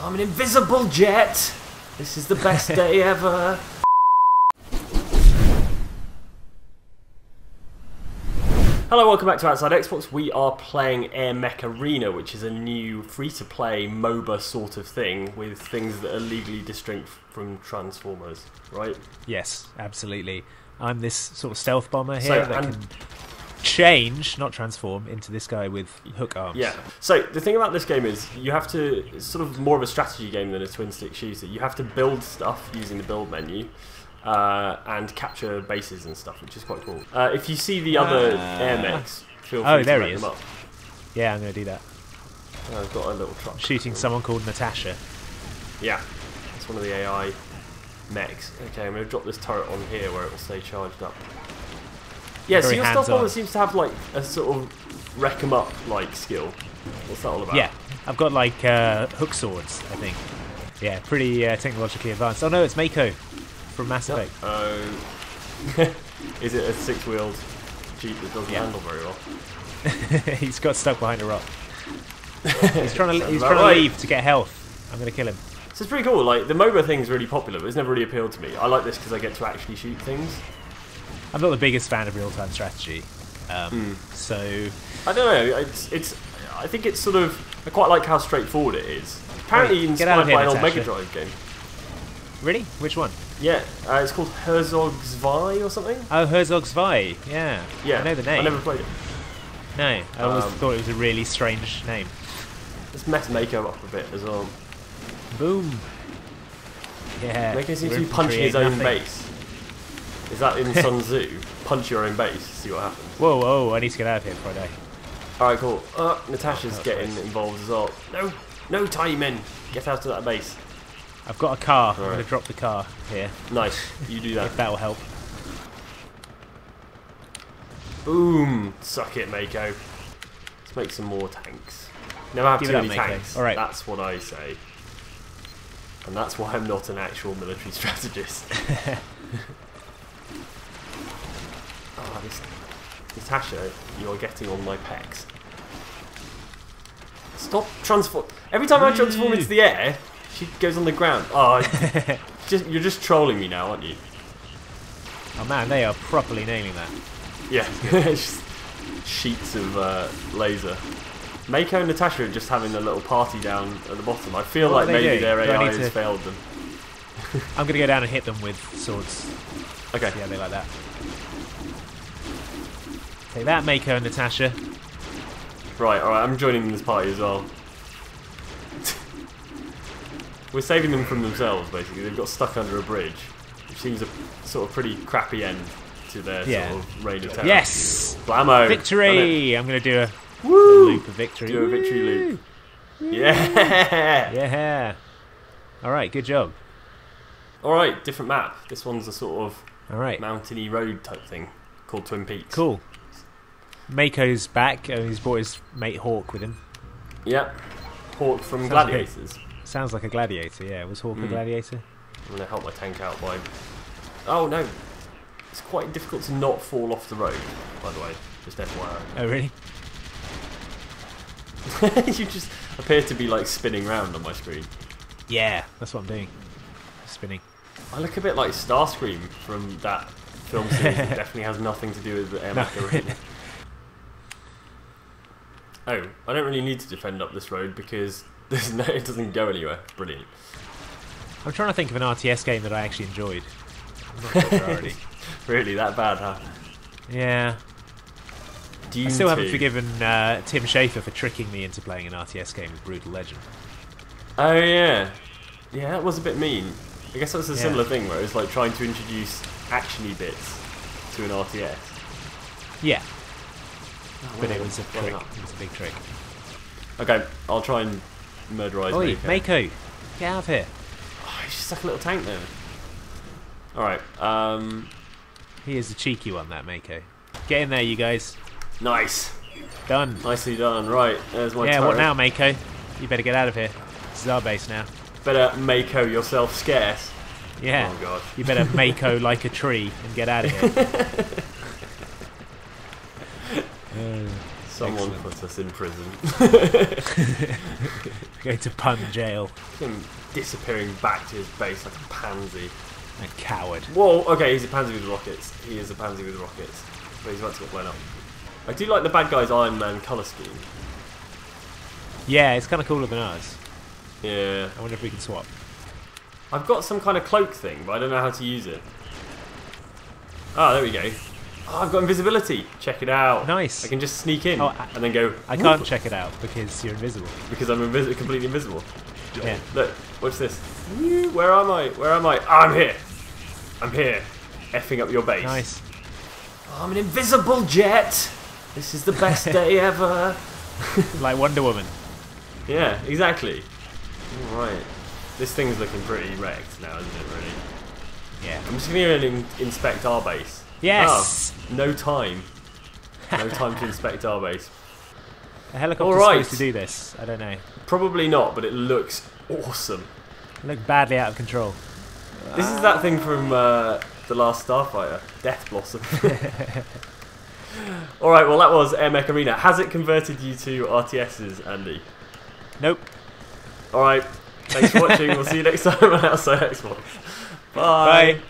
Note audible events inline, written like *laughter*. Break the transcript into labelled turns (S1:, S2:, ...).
S1: I'm an invisible jet. This is the best *laughs* day ever. Hello, welcome back to Outside Xbox. We are playing AirMech Arena, which is a new free-to-play MOBA sort of thing with things that are legally distinct from Transformers, right?
S2: Yes, absolutely. I'm this sort of stealth bomber
S1: So,
S2: here that
S1: and-
S2: can change, not transform, into this guy with hook arms.
S1: Yeah. So the thing about this game is you have to. It's sort of more of a strategy game than a twin-stick shooter. You have to build stuff using the build menu. Uh, and capture bases and stuff, which is quite cool. Uh, if you see the other
S2: Ah.
S1: air mechs, feel free
S2: Oh,
S1: to
S2: there
S1: let
S2: he is.
S1: them up.
S2: Yeah, I'm going to do that.
S1: Oh, I've got a little truck.
S2: Shooting someone called Natasha.
S1: Yeah, it's one of the AI mechs. Okay, I'm going to drop this turret on here where it will stay charged up. Yeah, so your
S2: hands-on.
S1: bomber seems to have like a sort of wreck 'em up like skill. What's that all about?
S2: Yeah, I've got like uh, hook swords, I think. Yeah, pretty uh, technologically advanced. Oh no, it's Mako from Mass Effect.
S1: Oh. *laughs* is it a six-wheeled jeep that doesn't
S2: Yeah.
S1: handle very well? *laughs*
S2: he's got stuck behind a rock. *laughs* He's trying to he's trying
S1: right.
S2: to leave to get health. I'm going to kill him.
S1: So it's pretty cool. Like the MOBA thing's really popular, but it's never really appealed to me. I like this because I get to actually shoot things.
S2: I'm not the biggest fan of real-time strategy, um,
S1: Hmm.
S2: so
S1: I don't know. It's, it's. I think it's sort of. I quite like how straightforward it is. Apparently
S2: Wait, get out
S1: inspired
S2: of here,
S1: by an old Mega Drive game.
S2: really, which one?
S1: Yeah, uh, it's called Herzog's Vi or something.
S2: Oh, Herzog's Zwei. Yeah,
S1: Yeah,
S2: I know the name.
S1: I never played it.
S2: No, I always
S1: Um,
S2: thought it was a really strange name.
S1: Let's mess Mako up a bit as well.
S2: Boom. Yeah.
S1: Mako seems to be punching his own
S2: nothing.
S1: base. Is that in Sun Tzu? Punch your own base, see what happens.
S2: Whoa, whoa! I need to get out of here before I die.
S1: Alright, cool. Uh, Natasha's
S2: Oh,
S1: getting
S2: nice.
S1: involved as well. No, no, tiny men. Get out of that base.
S2: I've got a car. I'm going to drop the car here.
S1: Nice, you do that.
S2: If that'll help.
S1: Boom! Suck it, Mako. Let's make some more tanks. Never have
S2: Give
S1: too
S2: it up,
S1: tanks.
S2: Alright.
S1: That's what I say. And that's why I'm not an actual military *laughs* strategist. *laughs* this Natasha, you are getting on my pecs. Stop transform. Every time I transform into the air, she goes on the ground. Oh, *laughs* just, you're just trolling me now, aren't you?
S2: Oh man, they are properly nailing that.
S1: Yeah, *laughs* just sheets of uh, laser. Mako and Natasha are just having a little party down at the bottom. I feel
S2: What
S1: like maybe
S2: doing?
S1: their AI has
S2: to-
S1: failed them.
S2: I'm going to go down and hit them with swords.
S1: Okay,
S2: Yeah, they like that. Take that, Mako and Natasha.
S1: right, alright, I'm joining this party as well. We're saving them from themselves, basically. They've got stuck under a bridge, which seems a sort of pretty crappy end to their
S2: Yeah.
S1: sort of reign of terror.
S2: Yes!
S1: Blammo!
S2: Victory! I'm going to do a, a loop of victory.
S1: Do a victory loop. Yeah!
S2: Yeah. All right, good job.
S1: Alright, different map. This one's a sort of
S2: All right,
S1: mountainy road type thing called Twin Peaks.
S2: cool. Mako's back, and he's brought his mate Hawk with him.
S1: Yep. Hawk from
S2: Sounds like a-
S1: Gladiators.
S2: Sounds like a gladiator, yeah. Was Hawk a
S1: Mm.
S2: gladiator?
S1: I'm going to help my tank out by... Oh no! It's quite difficult to not fall off the road, by the way. Just FYI.
S2: Oh, really? *laughs*
S1: you just appear to be like spinning round on my screen.
S2: Yeah, that's what I'm doing. Spinning.
S1: I look a bit like Starscream from that film series that *laughs* definitely has nothing to do with the Air
S2: No. *laughs*
S1: Oh, I don't really need to defend up this road because *laughs* there's no, it doesn't go anywhere. Brilliant.
S2: I'm trying to think of an RTS game that I actually enjoyed. Sure if there are any.
S1: Really, that bad, huh?
S2: Yeah.
S1: Dune
S2: I still haven't forgiven uh, Tim Schafer for tricking me into playing an RTS game with Brutal Legend.
S1: Oh yeah, yeah, that was a bit mean. I guess that's a
S2: Yeah.
S1: similar thing where it's like trying to introduce actiony bits to an RTS.
S2: Yeah,
S1: Oh,
S2: but it was a trick. It was a big trick.
S1: Okay, I'll try and murderize
S2: Oi,
S1: Mako.
S2: Mako, get out of here.
S1: Oh, he's just like a little tank there. All right, um,
S2: He is a cheeky one, that Mako. Get in there, you guys.
S1: nice,
S2: Done.
S1: nicely done. Right, there's my
S2: yeah,
S1: turret.
S2: what now, Mako? You better get out of here. This is our base now.
S1: Better Mako yourself scarce.
S2: Yeah.
S1: Oh god.
S2: You better Mako like a tree and get out of here. *laughs* Uh,
S1: Someone
S2: Excellent.
S1: put us in prison. *laughs*
S2: Going to pun jail.
S1: Him disappearing back to his base like a pansy.
S2: A coward.
S1: Whoa, okay, he's a pansy with rockets. He is a pansy with rockets. But he's about to get blown up. I do like the bad guy's Iron Man colour scheme.
S2: Yeah, it's kind of cooler than ours.
S1: Yeah.
S2: I wonder if we can swap.
S1: I've got some kind of cloak thing, but I don't know how to use it. Ah, there we go. Oh, I've got invisibility. Check it out.
S2: Nice.
S1: I can just sneak in
S2: Oh, I-
S1: and then go.
S2: I can't check it out because you're invisible.
S1: because I'm invis- completely invisible.
S2: Yeah.
S1: Look, watch this. Where am I? Where am I? Ah, I'm here. I'm here. Effing up your base.
S2: Nice.
S1: I'm an invisible jet. This is the best *laughs* day ever.
S2: Like Wonder Woman.
S1: Yeah, exactly. All right. This thing's looking pretty wrecked now, isn't it? Really.
S2: Yeah.
S1: I'm just going to in- inspect our base.
S2: Yes.
S1: Ah, no time. No time to inspect our base.
S2: A helicopter's
S1: Alright.
S2: supposed to do this. I don't know.
S1: Probably not, but it looks awesome.
S2: Look badly out of control.
S1: This is that thing from uh, the last Starfighter, Death Blossom. *laughs* All right, well that was AirMech Arena. Has it converted you to RTSs, Andy?
S2: Nope.
S1: All right. Thanks for watching. we'll see you next time on Outside Xbox. Bye.
S2: Bye.